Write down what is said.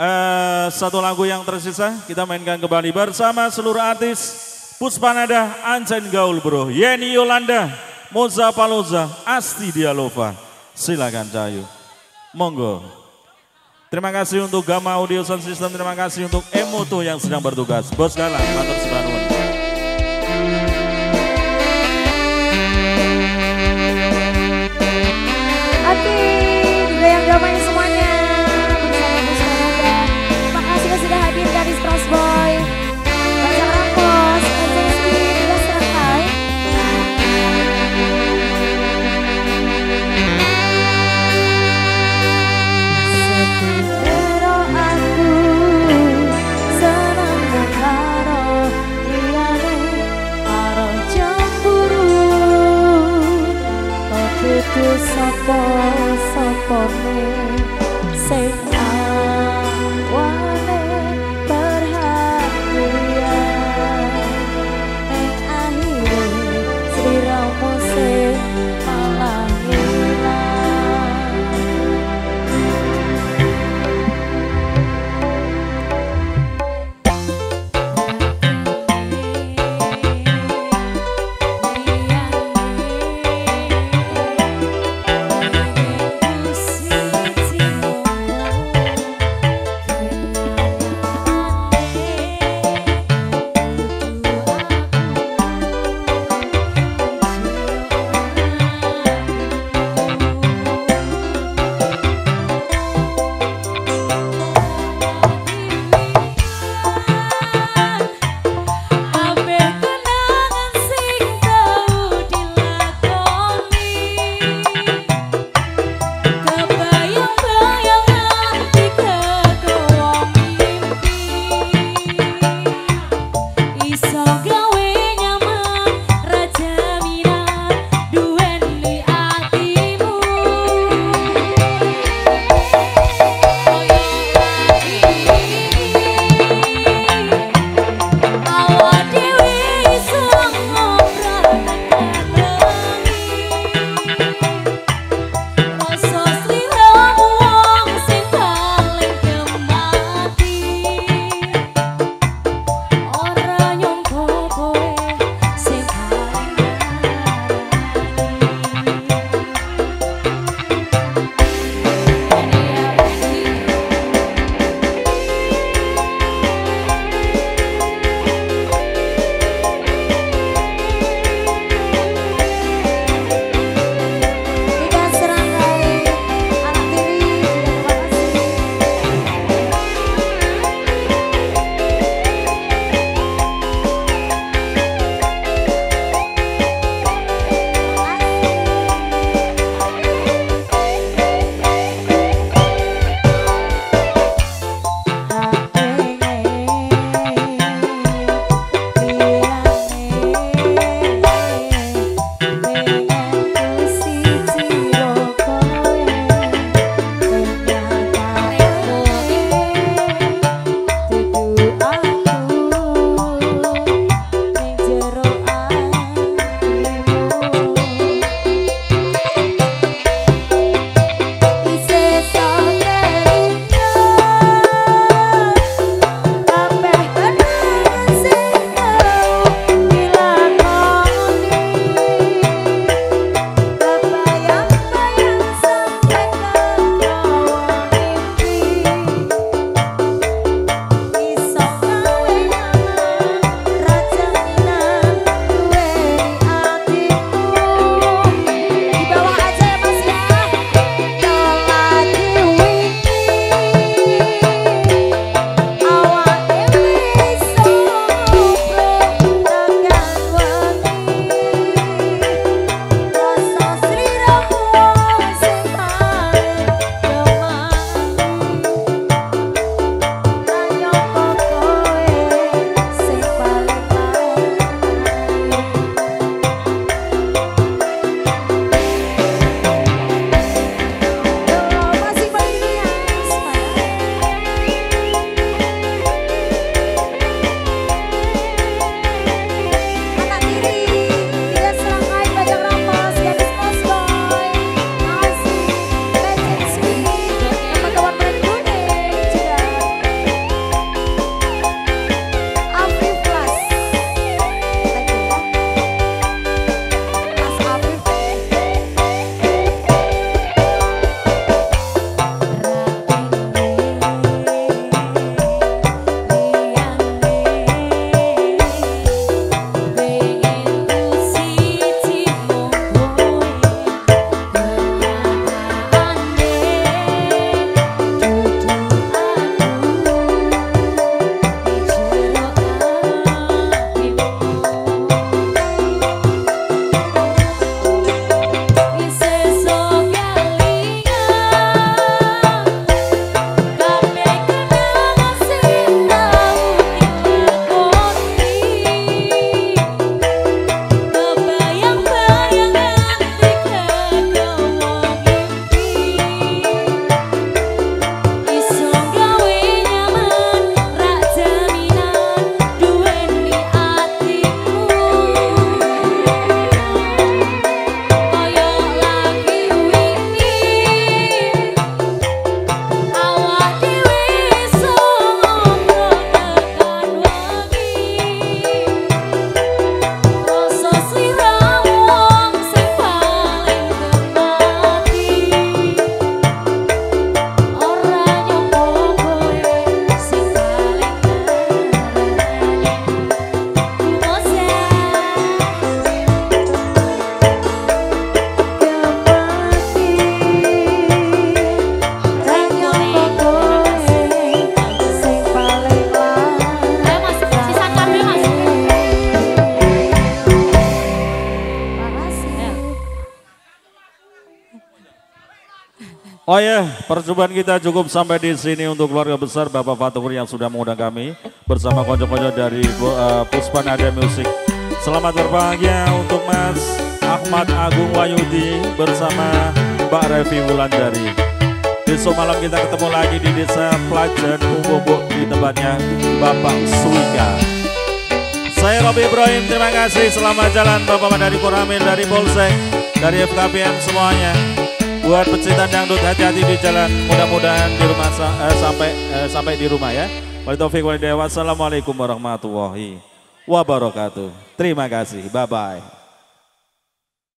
uh, satu lagu yang tersisa kita mainkan kembali bersama seluruh artis Puspanada, Anjen Gaul Bro, Yeni Yolanda, Moza Paloza, Asti Dialova. Silakan Cahayu. Monggo. Terima kasih untuk Gama Audio Sound System, terima kasih untuk Emoto yang sedang bertugas. Bos Galang, Matur Sebanun. Oh ya, percobaan kita cukup sampai di sini untuk keluarga besar Bapak Fatur yang sudah mengundang kami bersama konco-konco dari uh, Puspa Nada Music. Selamat berbahagia untuk Mas Ahmad Agung Wayudi bersama Mbak Revi Wulandari. Besok malam kita ketemu lagi di Desa Pelajan Umumbo di tempatnya Bapak Suika. Saya Robi Ibrahim, terima kasih. Selamat jalan Bapak dari Koramil, dari Polsek, dari FKPM semuanya. Buat pecinta dangdut hati-hati di jalan. Mudah-mudahan di rumah eh, sampai eh, sampai di rumah ya. Wassalamualaikum warahmatullahi wabarakatuh. Terima kasih. Bye bye.